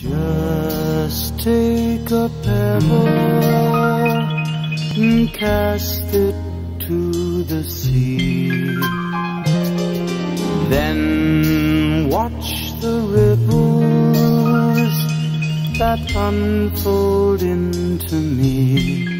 Just take a pebble and cast it to the sea. Then watch the ripples that unfold into me.